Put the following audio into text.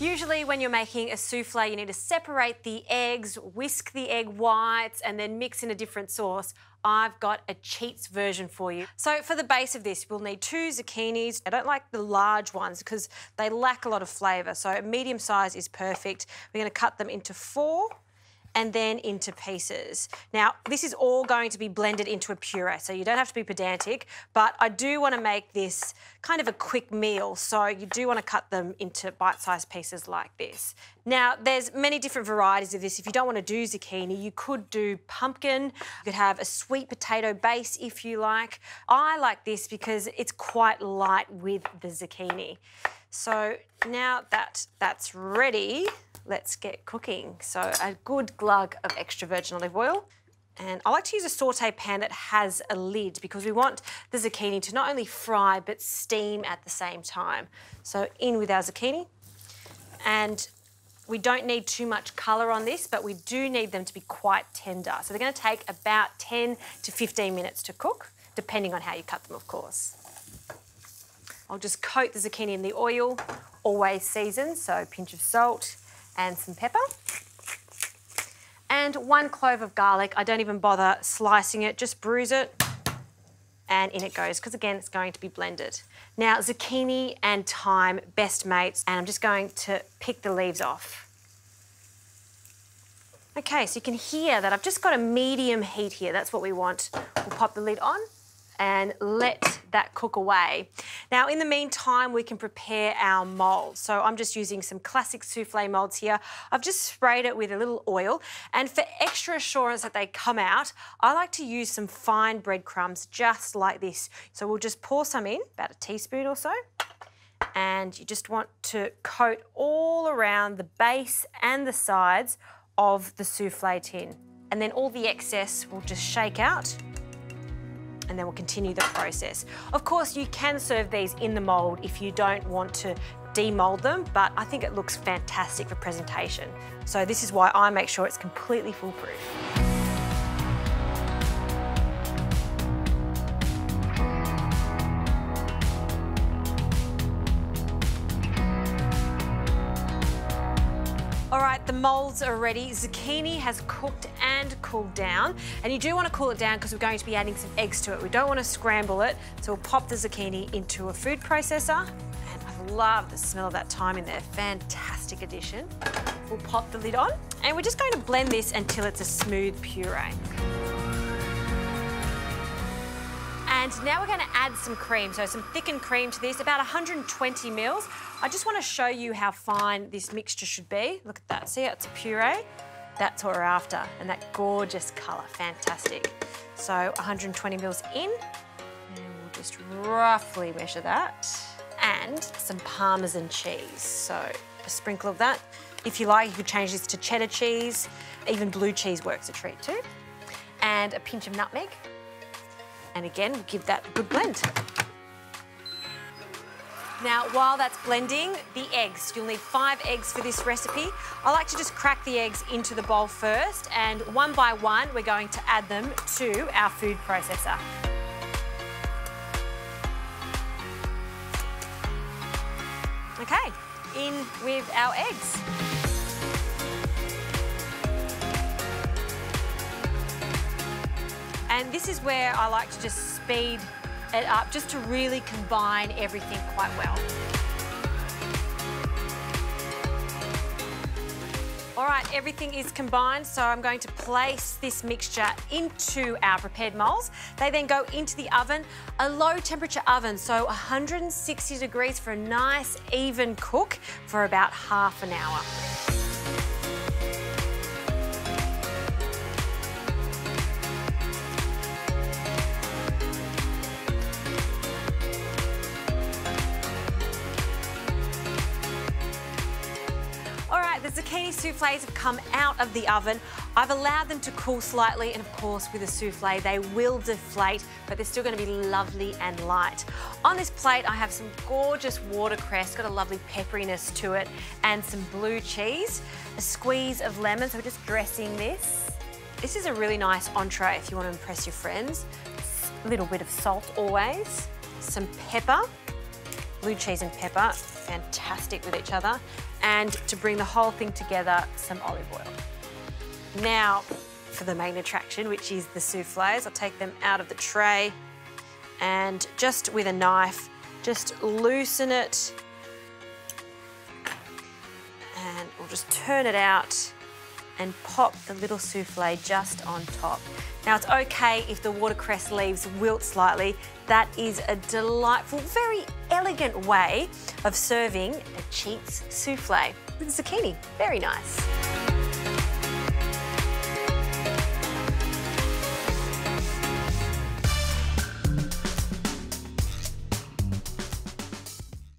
Usually when you're making a souffle, you need to separate the eggs, whisk the egg whites, and then mix in a different sauce. I've got a cheats version for you. So for the base of this, we'll need two zucchinis. I don't like the large ones because they lack a lot of flavour. So a medium size is perfect. We're going to cut them into four and then into pieces. Now, this is all going to be blended into a puree, so you don't have to be pedantic, but I do want to make this kind of a quick meal, so you do want to cut them into bite-sized pieces like this. Now, there's many different varieties of this. If you don't want to do zucchini, you could do pumpkin. You could have a sweet potato base if you like. I like this because it's quite light with the zucchini. So now that that's ready, let's get cooking. So a good glug of extra virgin olive oil. And I like to use a saute pan that has a lid because we want the zucchini to not only fry but steam at the same time. So in with our zucchini. And we don't need too much colour on this, but we do need them to be quite tender. So they're going to take about 10 to 15 minutes to cook, depending on how you cut them, of course. I'll just coat the zucchini in the oil, always seasoned, so a pinch of salt and some pepper. And one clove of garlic. I don't even bother slicing it, just bruise it and in it goes, because again, it's going to be blended. Now, zucchini and thyme, best mates, and I'm just going to pick the leaves off. Okay, so you can hear that I've just got a medium heat here. That's what we want. We'll pop the lid on and let that cook away. Now, in the meantime, we can prepare our mould. So I'm just using some classic souffle moulds here. I've just sprayed it with a little oil. And for extra assurance that they come out, I like to use some fine breadcrumbs just like this. So we'll just pour some in, about a teaspoon or so. And you just want to coat all around the base and the sides of the souffle tin. And then all the excess will just shake out and then we'll continue the process. Of course, you can serve these in the mould if you don't want to demold them, but I think it looks fantastic for presentation. So this is why I make sure it's completely foolproof. The moulds are ready. Zucchini has cooked and cooled down. And you do want to cool it down because we're going to be adding some eggs to it. We don't want to scramble it. So we'll pop the zucchini into a food processor. And I love the smell of that thyme in there. Fantastic addition. We'll pop the lid on. And we're just going to blend this until it's a smooth puree. And now we're going to add some cream, so some thickened cream to this, about 120 mils. I just want to show you how fine this mixture should be. Look at that, see it's a puree? That's what we're after, and that gorgeous colour, fantastic. So 120 mils in, and we'll just roughly measure that. And some Parmesan cheese, so a sprinkle of that. If you like, you could change this to cheddar cheese. Even blue cheese works a treat too. And a pinch of nutmeg. And again, give that a good blend. Now, while that's blending, the eggs. You'll need five eggs for this recipe. I like to just crack the eggs into the bowl first, and one by one, we're going to add them to our food processor. Okay, in with our eggs. And this is where I like to just speed it up just to really combine everything quite well. All right, everything is combined, so I'm going to place this mixture into our prepared moulds. They then go into the oven, a low temperature oven, so 160 degrees for a nice even cook for about half an hour. The zucchini souffles have come out of the oven. I've allowed them to cool slightly, and of course, with a souffle, they will deflate, but they're still gonna be lovely and light. On this plate, I have some gorgeous watercress, got a lovely pepperiness to it, and some blue cheese, a squeeze of lemon, so we're just dressing this. This is a really nice entree if you want to impress your friends. A little bit of salt always, some pepper, blue cheese and pepper, fantastic with each other. And to bring the whole thing together, some olive oil. Now, for the main attraction, which is the souffles, I'll take them out of the tray and just with a knife, just loosen it and we'll just turn it out and pop the little souffle just on top. Now it's okay if the watercress leaves wilt slightly. That is a delightful, very elegant way of serving a Cheats souffle with zucchini. Very nice.